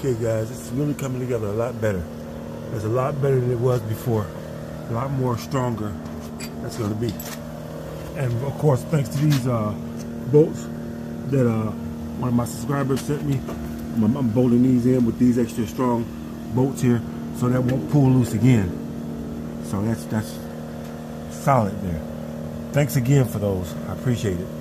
Okay guys, it's really coming together a lot better. It's a lot better than it was before. A lot more stronger that's gonna be. And of course, thanks to these uh, bolts that uh, one of my subscribers sent me, I'm, I'm bolting these in with these extra strong bolts here so that won't pull loose again. So that's that's solid there. Thanks again for those. I appreciate it.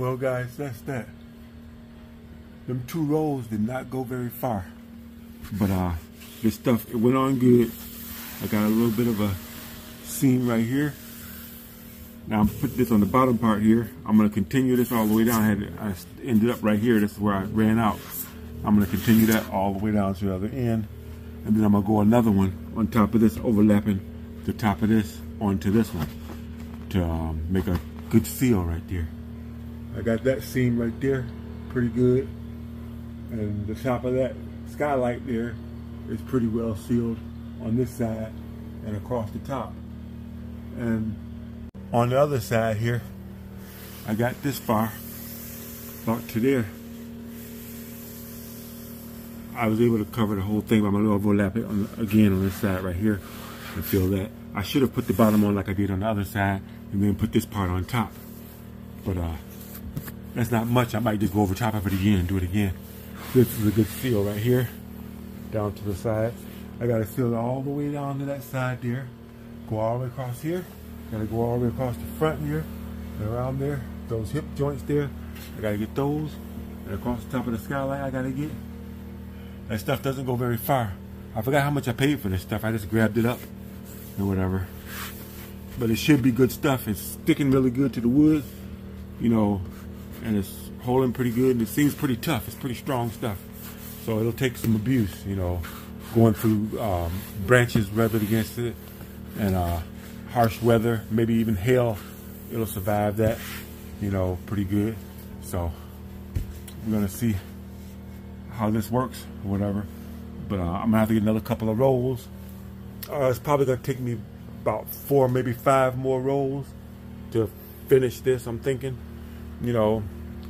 Well, guys, that's that. Them two rolls did not go very far. But uh, this stuff, it went on good. I got a little bit of a seam right here. Now I'm put this on the bottom part here. I'm gonna continue this all the way down. I, had, I ended up right here. This is where I ran out. I'm gonna continue that all the way down to the other end. And then I'm gonna go another one on top of this, overlapping the top of this onto this one to um, make a good seal right there. I got that seam right there, pretty good. And the top of that skylight there is pretty well sealed on this side and across the top. And on the other side here, I got this far, about to there. I was able to cover the whole thing, but I'm gonna overlap it on, again on this side right here and feel that. I should have put the bottom on like I did on the other side and then put this part on top. But uh, that's not much. I might just go over top of it again and do it again. This is a good seal right here, down to the side. I got to seal it all the way down to that side there. Go all the way across here. Got to go all the way across the front here and around there. Those hip joints there, I got to get those. And across the top of the skylight, I got to get. That stuff doesn't go very far. I forgot how much I paid for this stuff. I just grabbed it up or whatever. But it should be good stuff. It's sticking really good to the wood. You know, and it's holding pretty good and it seems pretty tough. It's pretty strong stuff. So it'll take some abuse, you know, going through um, branches rubbed against it and uh, harsh weather, maybe even hail. It'll survive that, you know, pretty good. So we're gonna see how this works or whatever. But uh, I'm gonna have to get another couple of rolls. Uh, it's probably gonna take me about four, maybe five more rolls to finish this. I'm thinking you know,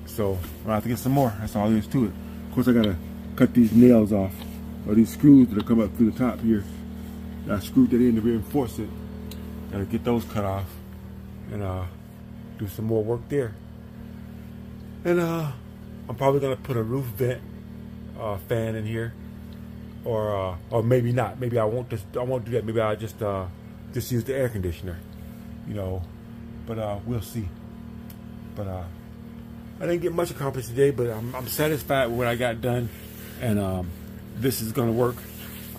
so I have to get some more. That's all there is to it. Of course, I gotta cut these nails off, or these screws that come up through the top here. I screwed that in to reinforce it. Gotta get those cut off and uh, do some more work there. And uh, I'm probably gonna put a roof vent uh, fan in here, or uh, or maybe not. Maybe I won't just I won't do that. Maybe I'll just uh, just use the air conditioner, you know. But uh, we'll see. But uh, I didn't get much accomplished today, but I'm, I'm satisfied with what I got done, and um, this is gonna work.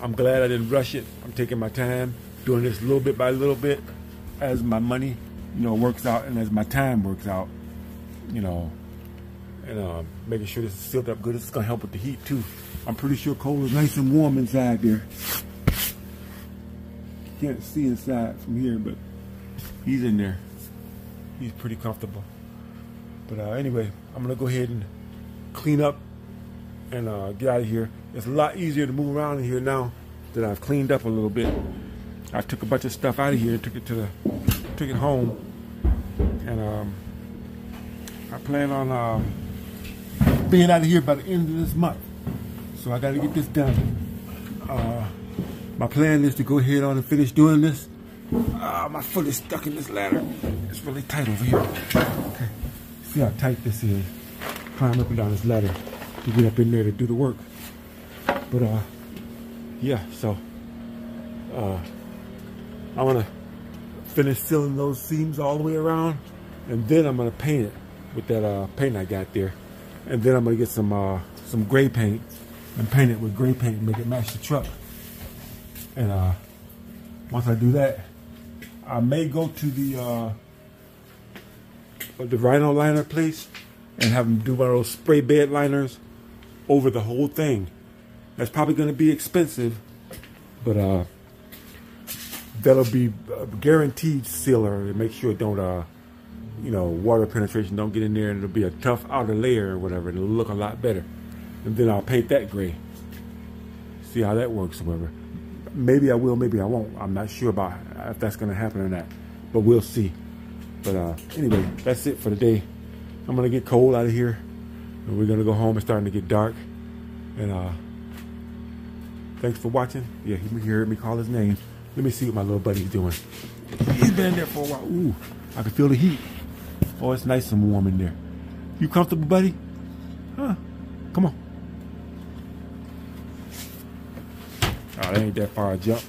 I'm glad I didn't rush it. I'm taking my time, doing this little bit by little bit, as my money, you know, works out, and as my time works out, you know, and uh, making sure this is sealed up good. This is gonna help with the heat too. I'm pretty sure Coal is nice and warm inside there. Can't see inside from here, but he's in there. He's pretty comfortable. But uh, anyway, I'm gonna go ahead and clean up and uh, get out of here. It's a lot easier to move around in here now that I've cleaned up a little bit. I took a bunch of stuff out of here, took it to the, took it home, and um, I plan on um, being out of here by the end of this month. So I got to get this done. Uh, my plan is to go ahead on and finish doing this. Uh, my foot is stuck in this ladder. It's really tight over here. Okay. See how tight this is. Climb up and down this ladder to get up in there to do the work. But uh, yeah, so uh, I want to finish sealing those seams all the way around, and then I'm gonna paint it with that uh, paint I got there. and then I'm gonna get some uh, some gray paint and paint it with gray paint and make it match the truck. And uh, once I do that, I may go to the the Rhino liner place and have them do one of those spray bed liners over the whole thing. That's probably going to be expensive, but uh, that'll be a guaranteed sealer to make sure it don't, uh, you know, water penetration don't get in there and it'll be a tough outer layer or whatever. It'll look a lot better. And then I'll paint that gray. See how that works, whatever. Maybe I will, maybe I won't. I'm not sure about if that's going to happen or not, but we'll see. But uh, anyway, that's it for today. I'm to get Coal out of here. And we're to go home. It's starting to get dark. And uh, thanks for watching. Yeah, he heard me call his name. Let me see what my little buddy's doing. He's been there for a while. Ooh, I can feel the heat. Oh, it's nice and warm in there. You comfortable, buddy? Huh? Come on. Oh, that ain't that far a jump.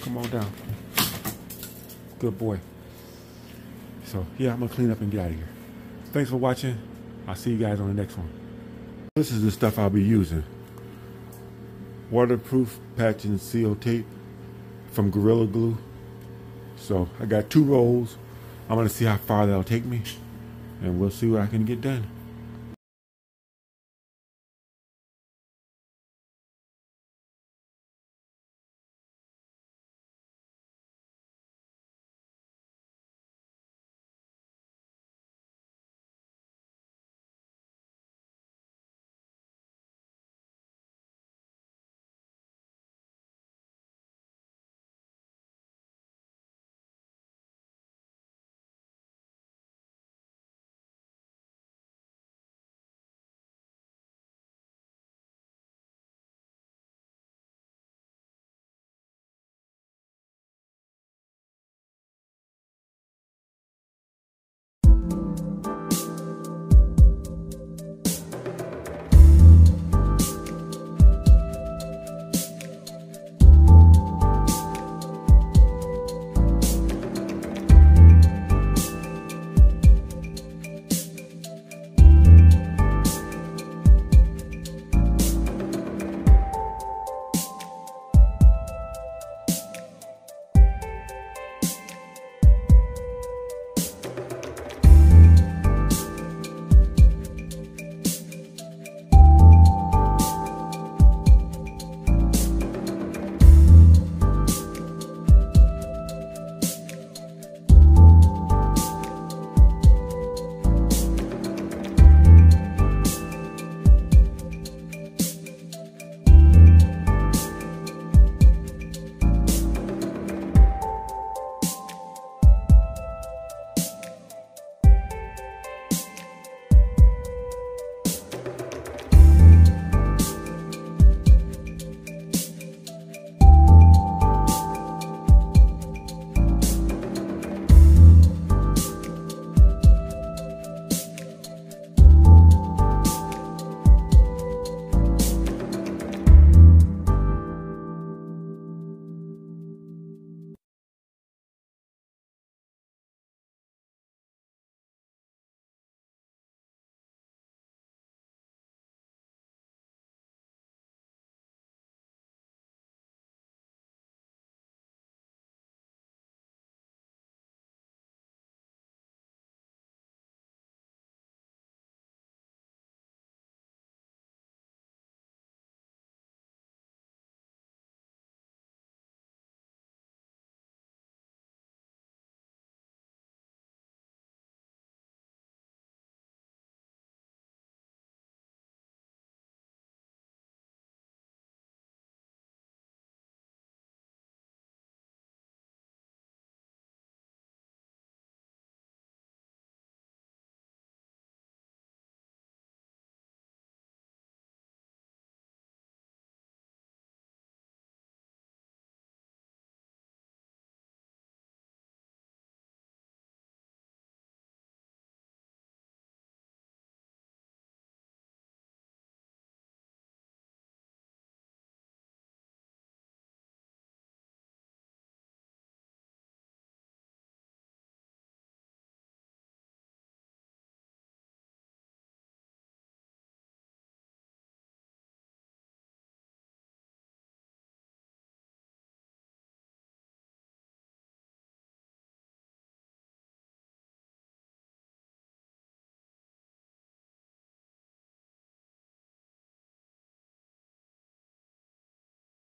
Come on down. Good boy. So, yeah, I'm going to clean up and get out of here. Thanks for watching. I'll see you guys on the next one. This is the stuff I'll be using. Waterproof patch and seal tape from Gorilla Glue. So I got two rolls. I'm going to see how far that'll take me. And we'll see what I can get done.